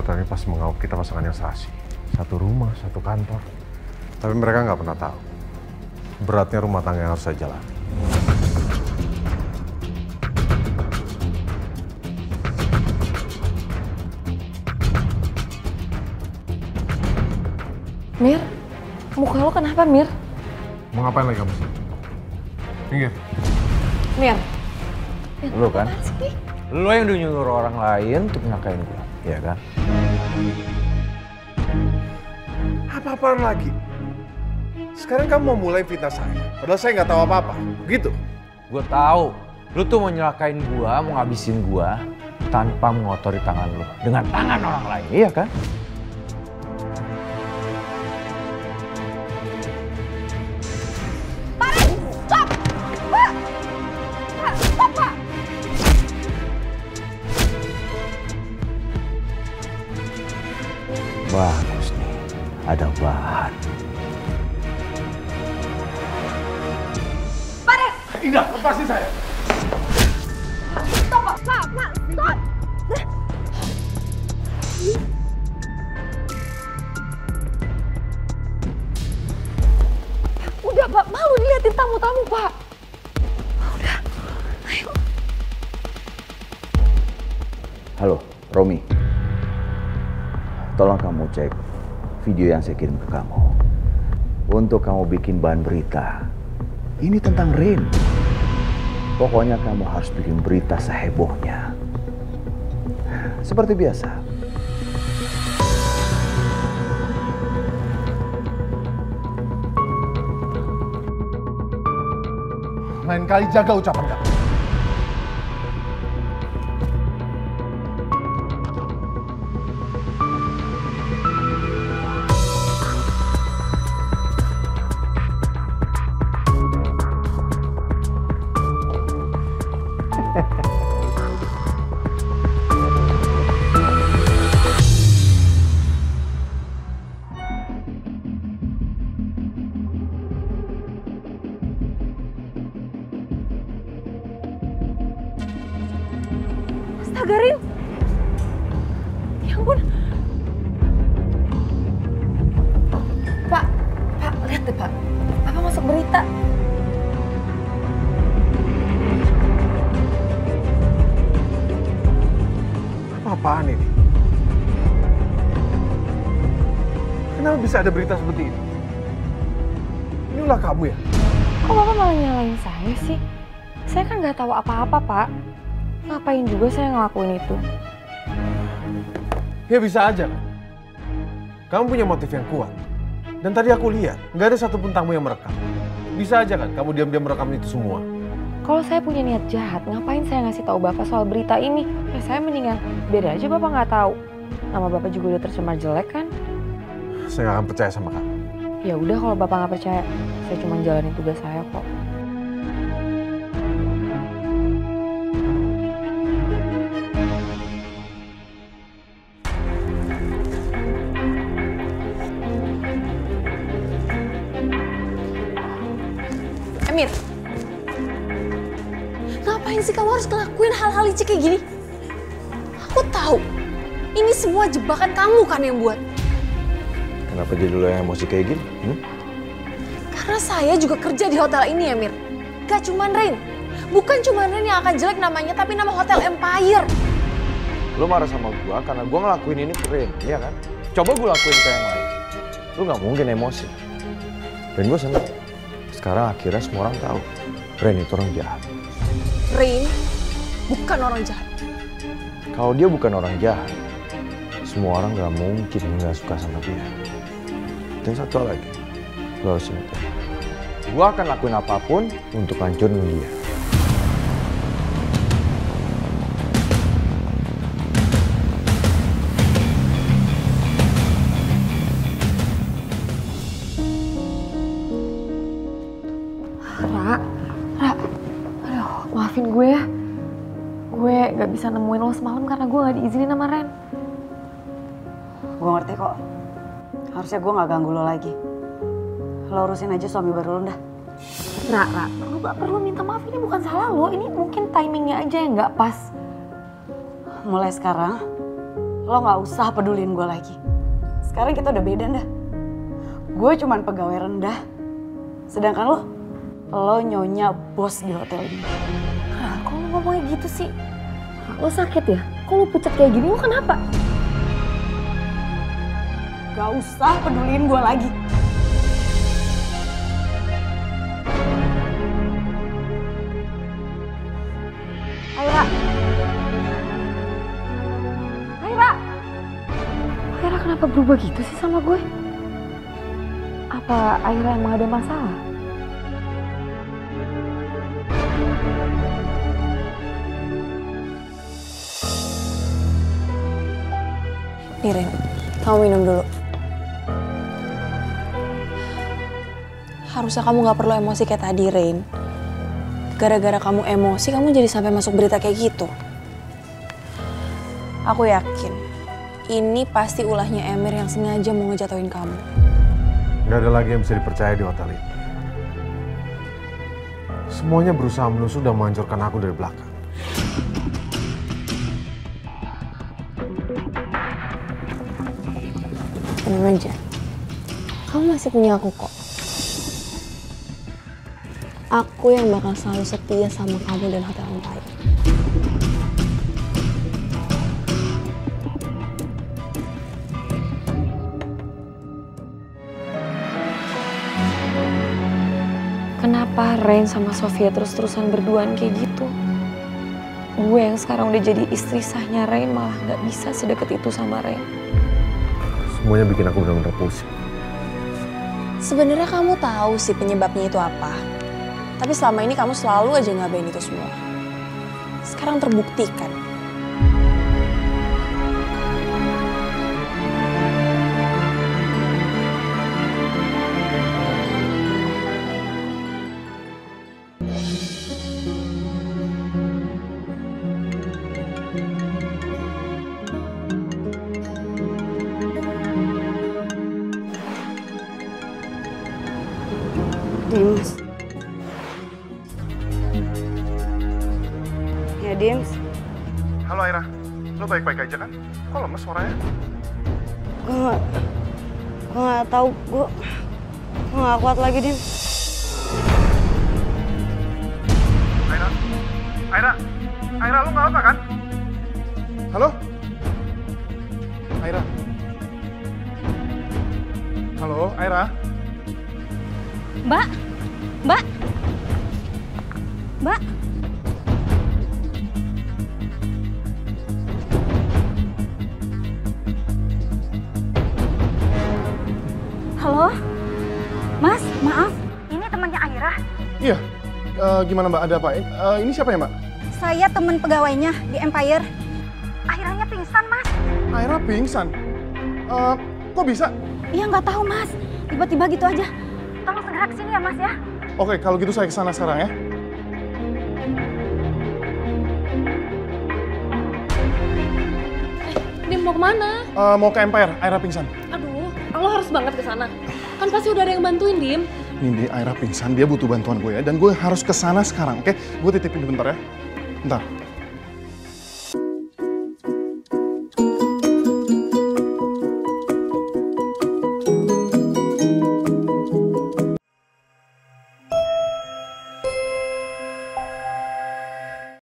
hotel ini pasti menganggap kita pasangan yang serasi. Satu rumah, satu kantor. Tapi mereka nggak pernah tahu beratnya rumah tangga yang harus saya jalani. Mir, muka lo kenapa Mir? Mau ngapain lagi kamu sih? Minggir. Mir. Lu kan? Lu yang udah nyuruh orang lain untuk nyakain gue, ya kan? Apa-apaan lagi? Sekarang kamu mau mulai fitnah saya, padahal saya nggak tahu apa-apa. Gitu? Gue tahu, lu tuh mau nyelakain gua, mau ngabisin gua tanpa mengotori tangan lu dengan tangan orang lain, iya kan? Bagus nih, ada bahan. Indah, lepasin saya. Stop, Pak! Pak, Pak, stop! Udah, Pak. Malu diliatin tamu-tamu, Pak. Udah. Ayo. Halo, Romi. Tolong kamu cek video yang saya kirim ke kamu. Untuk kamu bikin bahan berita. Ini tentang Rin. Pokoknya kamu harus bikin berita sehebohnya. Seperti biasa. Lain kali jaga ucapan kamu. Astaga, Rin. Ya ampun. Pak, Pak, lihat deh, Pak. Apa masuk berita? Apa-apaan ini? Kenapa bisa ada berita seperti ini? Ini ulah kamu ya? Kok Bapak malah nyalain saya sih? Saya kan nggak tahu apa-apa, Pak. Ngapain juga saya ngelakuin itu? Ya bisa aja kan? Kamu punya motif yang kuat. Dan tadi aku lihat, nggak ada satupun tamu yang merekam. Bisa aja kan kamu diam-diam merekam itu semua? Kalau saya punya niat jahat, ngapain saya ngasih tahu Bapak soal berita ini? Ya saya mendingan biar aja Bapak nggak tahu. Nama Bapak juga udah tercemar jelek kan? Saya nggak akan percaya sama kamu. Ya udah kalau Bapak nggak percaya, saya cuma jalanin tugas saya kok. Emir, ngapain sih kamu harus ngelakuin hal-hal licik kayak gini? Aku tahu, ini semua jebakan kamu kan yang buat. Kenapa jadi lo yang emosi kayak gini? Hmm? Karena saya juga kerja di hotel ini, Emir. Gak cuman Rain. Bukan cuma Rain yang akan jelek namanya, tapi nama Hotel Empire. Lo marah sama gua karena gua ngelakuin ini ke Rin, iya kan? Coba gua lakuin ke yang lain. Lo nggak mungkin emosi. Dan gua seneng. Sekarang akhirnya semua orang tahu. Rin itu orang jahat. Rain bukan orang jahat. Kalau dia bukan orang jahat, semua orang nggak mungkin nggak suka sama dia. Dan satu lagi, lo harus ingat ya. Gua akan lakuin apa pun untuk hancurin dia. Gue gak bisa nemuin lo semalam karena gue gak diizinin sama Ren. Gue ngerti kok. Harusnya gue gak ganggu lo lagi. Lo urusin aja suami baru lo dah. Ra, Ra, lo gak perlu minta maaf ini bukan salah lo. Ini mungkin timingnya aja yang gak pas. Mulai sekarang, lo nggak usah pedulin gue lagi. Sekarang kita udah beda dah. Gue cuman pegawai rendah. Sedangkan lo, lo nyonya bos di hotel ini. Kok lo ngomongnya gitu sih? Lo sakit ya? Kok lo pucat kayak gini? Lo kenapa? Gak usah pedulin gue lagi. Aira. Aira. Aira kenapa berubah gitu sih sama gue? Apa Aira emang ada masalah? Nih Ren, kamu minum dulu. Harusnya kamu gak perlu emosi kayak tadi, Rain. Gara-gara kamu emosi, kamu jadi sampai masuk berita kayak gitu. Aku yakin, ini pasti ulahnya Emir yang sengaja mau ngejatuhin kamu. Nggak ada lagi yang bisa dipercaya di hotel ini. Semuanya berusaha menusuk dan menghancurkan aku dari belakang. Tenang aja. Kamu masih punya aku kok. Aku yang bakal selalu setia sama kamu dan Hotel Empire. Kenapa Rain sama Sofia terus-terusan berduaan kayak gitu? Gue yang sekarang udah jadi istri sahnya Rain malah nggak bisa sedekat itu sama Rain. Semuanya bikin aku benar-benar pusing. Sebenarnya kamu tahu sih penyebabnya itu apa. Tapi selama ini kamu selalu aja ngabain itu semua. Sekarang terbuktikan. Dims. Ya Dims, Halo Aira, lo baik-baik aja kan? Kok lemes suaranya? gue gak, gue gak tau, gue, gue gak kuat lagi Dims. Aira? Aira? Aira lo gak apa kan? Halo? Aira? Halo, Aira? Mbak, Mbak, Mbak. Halo, Mas, maaf, ini temannya Aira. Iya, eh, gimana mbak? Ada apa? Eh, ini siapa ya mbak? Saya teman pegawainya di Empire. Airanya pingsan, Mas. Aira pingsan. Eh, kok bisa? Iya nggak tahu, Mas. Tiba-tiba gitu aja. Ke sini ya, Mas ya. Oke, kalau gitu saya ke sana sekarang ya. Dim mau ke mana? Eh, mau ke Empire, Aira pingsan. Aduh, lo harus banget ke sana. Kan pasti udah ada yang bantuin, Dim. Nindi, Aira pingsan, dia butuh bantuan gue ya. Dan gue harus ke sana sekarang, oke? Gue titipin bentar ya. Bentar.